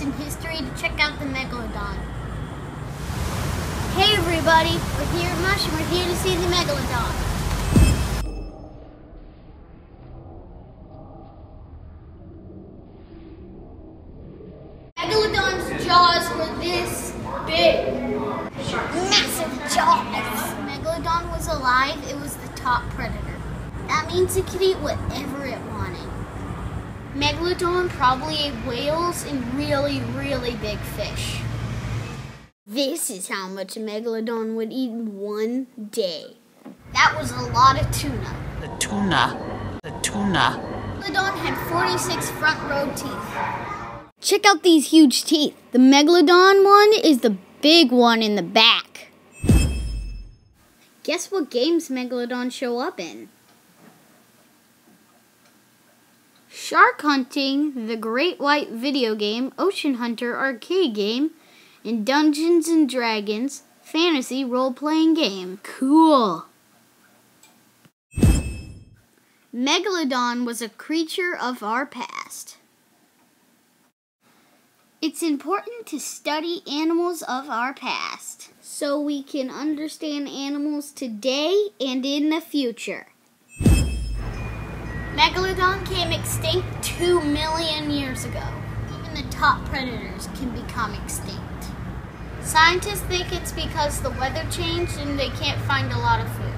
in history to check out the Megalodon. Hey everybody, we're here at MOSH and we're here to see the Megalodon. Megalodon's jaws were this big. Massive jaws. Megalodon was alive, it was the top predator. That means it could eat whatever it wanted. Megalodon probably ate whales and really, really big fish. This is how much a megalodon would eat in one day. That was a lot of tuna. The tuna. The tuna. Megalodon had 46 front row teeth. Check out these huge teeth. The megalodon one is the big one in the back. Guess what games megalodon show up in? Shark Hunting, the Great White video game, Ocean Hunter arcade game, and Dungeons and Dragons fantasy role playing game. Cool. Megalodon was a creature of our past. It's important to study animals of our past so we can understand animals today and in the future. Megalodon came extinct 2 million years ago. Even the top predators can become extinct. Scientists think it's because the weather changed and they can't find a lot of food.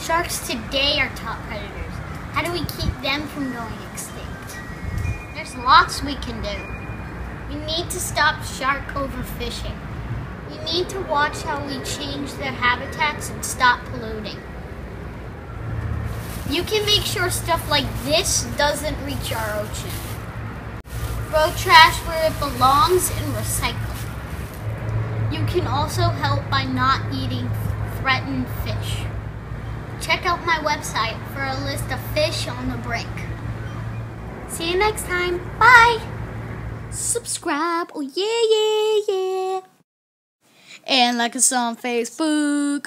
Sharks today are top predators. How do we keep them from going extinct? There's lots we can do. We need to stop shark overfishing. We need to watch how we change their habitats and stop polluting. You can make sure stuff like this doesn't reach our ocean. Throw trash where it belongs and recycle. You can also help by not eating threatened fish. Check out my website for a list of fish on the brink. See you next time. Bye. Subscribe. Oh, yeah, yeah, yeah. And like us on Facebook.